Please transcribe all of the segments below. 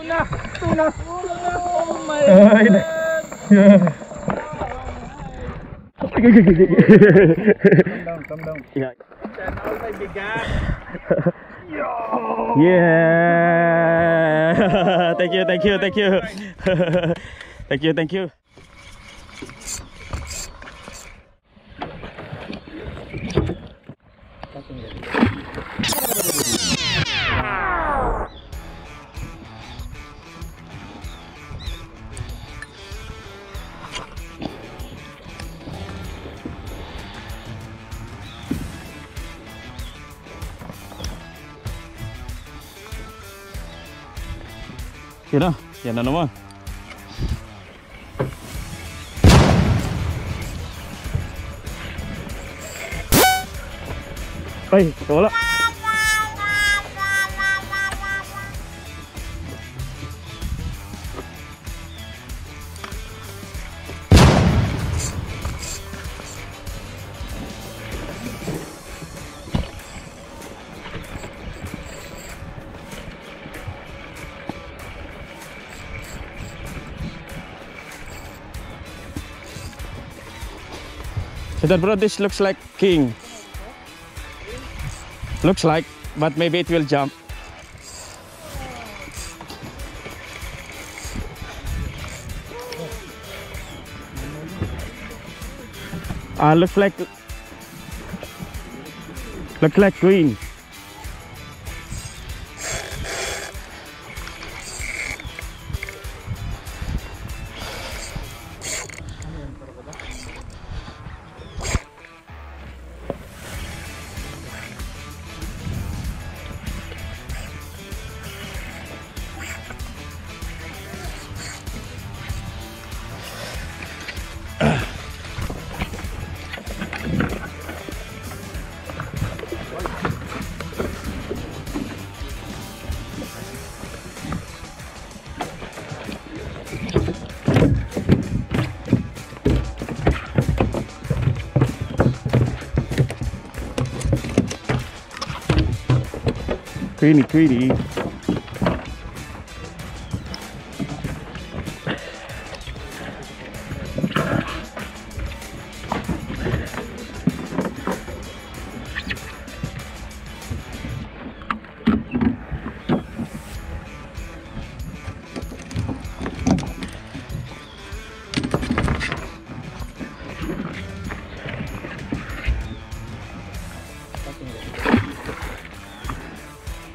Tuna! Tuna! Oh my Ay, na. Yeah. down, come down. Yeah. Sana all may bigat. Yeah. thank you, thank you, thank you. thank you, thank you. Yun na, yan na naman. Ay, wala. That bro, this looks like king. Looks like, but maybe it will jump. Ah, looks like look like queen. Pretty pretty.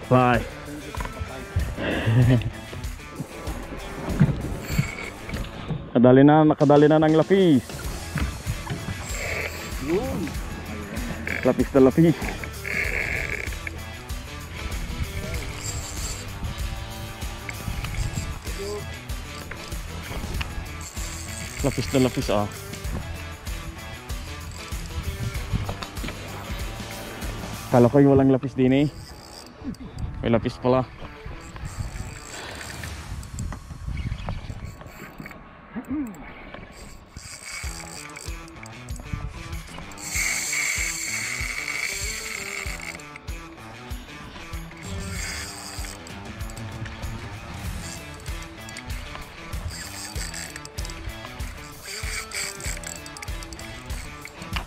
Bye. Kadali na, nakadali na ng lapis. Lapis na lapis. Lapis na lapis ah. Kala ko yung walang lapis din eh. May lapis pala.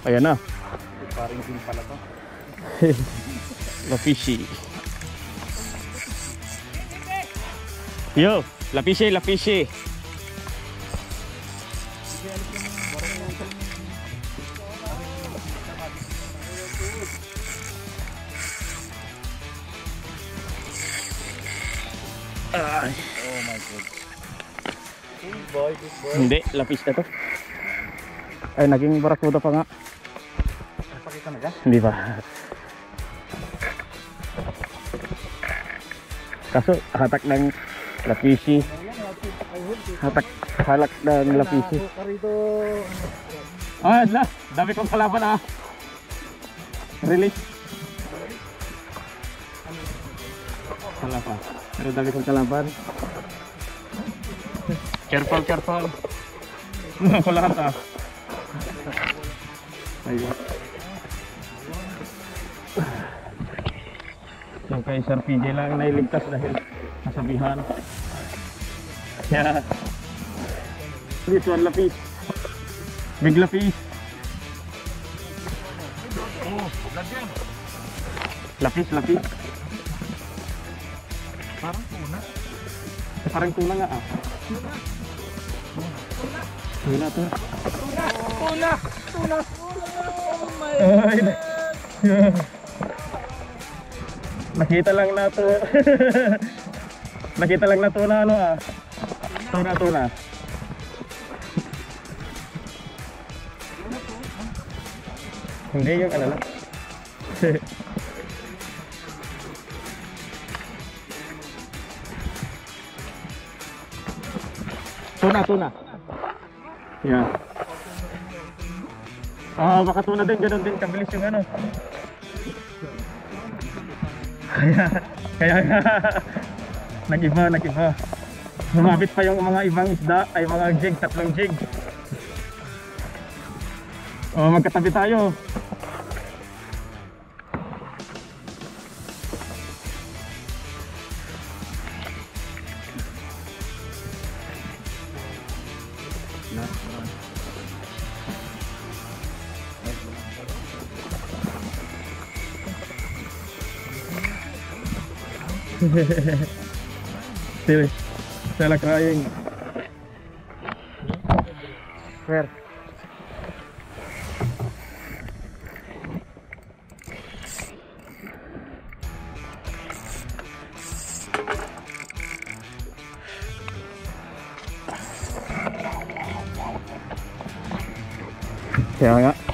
Ayan na. Paring din pala to. Lapishi. Yo, lapishi, lapishi. Ay, Oh my god. Good boy, good boy. hindi, lapis na to. Ay, naging barakuda pa nga. Napakita na ka? Hindi pa. Kaso, hatak ng lapisi. Hatak, halak ng lapisi. Ah, na. Dami kong kalaban ah. Release. Wala pa. Pero dami kong kalaban. Careful, careful. Ako lahat ah. Ayun. Yung kay Sir PJ lang nailigtas dahil nasabihan. Yeah. This one lapis. Big lapis. Lapis, lapis. Parang tuna. Parang tuna nga ah. Tuna, tuna. Tuna! Tuna! Oh my na- Nakita lang na to. Nakita lang na tuna ano ah. Tuna, tuna. Hindi yung ano lang. tuna, tuna. Yeah. Ah, baka tuna din, ganun din kabilis yung ano. Kaya, kaya nag-iba, nag-iba. Lumapit pa yung mga ibang isda, ay mga jig, tatlong jig. Oh, magkatabi tayo. TV. Está la calle. Ver. Se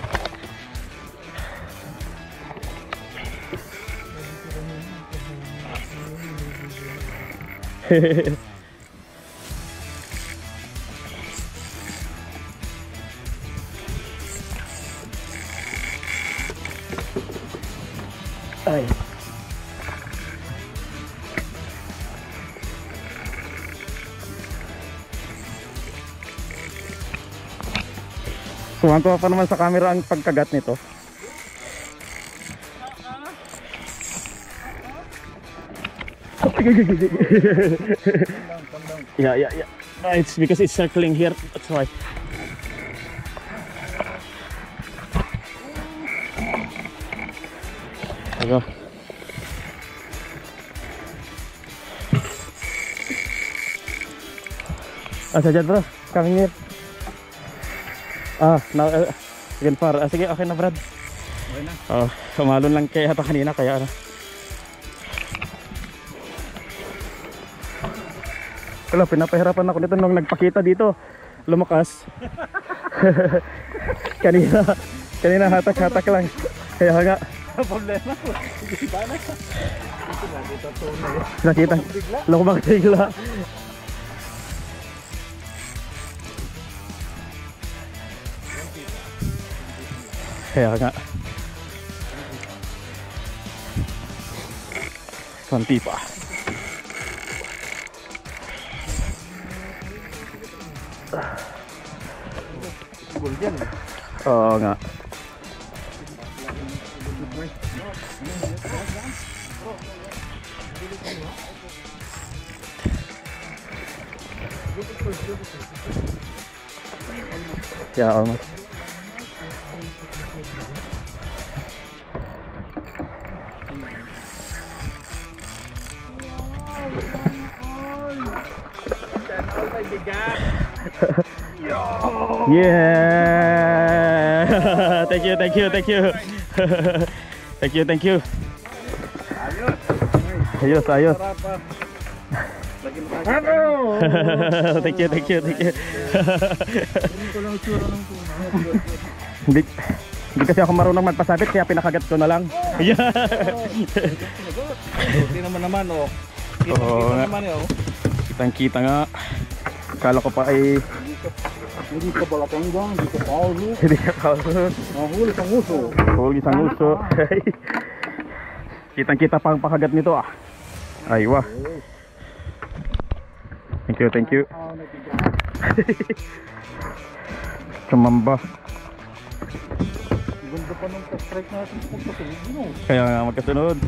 Ay. Tuwan-tuwa pa naman sa camera ang pagkagat nito. Yeah, yeah, yeah. No, it's because it's circling here. That's why. Ago. Ah, sadyan bro. Coming here. Ah, na, uh, again far. Ah, sige, okay na Brad. Okay na. Oh, sumalon lang kaya ata kanina kaya ano. Wala, pinapahirapan ako nito nung nagpakita dito. Lumakas. kanina, kanina hatak-hatak lang. Kaya nga, Problema. Eh. nakita, lumabang bigla. Kaya nga. Konti pa. Ờ yan. Oo nga. Yeah, almost. Oh. Yeah! thank you, thank you, thank you. thank you, thank you. Ayos. Ayos. Ano? thank you, thank you, thank you. Hindi hindi, hindi kasi ako marunong magpasabit kaya pinakagat ko na lang. Yeah. Hindi naman naman oh. Kita, nga. naman eh oh. Kitang kita nga. Kala ko pa ay Hindi ka balakanggang, hindi ka paulo. hindi ka kauso. Nahuli sa nguso. Huli sa nguso. Kitang kita pa ang pakagat nito ah. Aywa. Thank you, thank you. Kumamba. Ganda pa nung strike natin pagkasunod. Kaya nga magkasunod.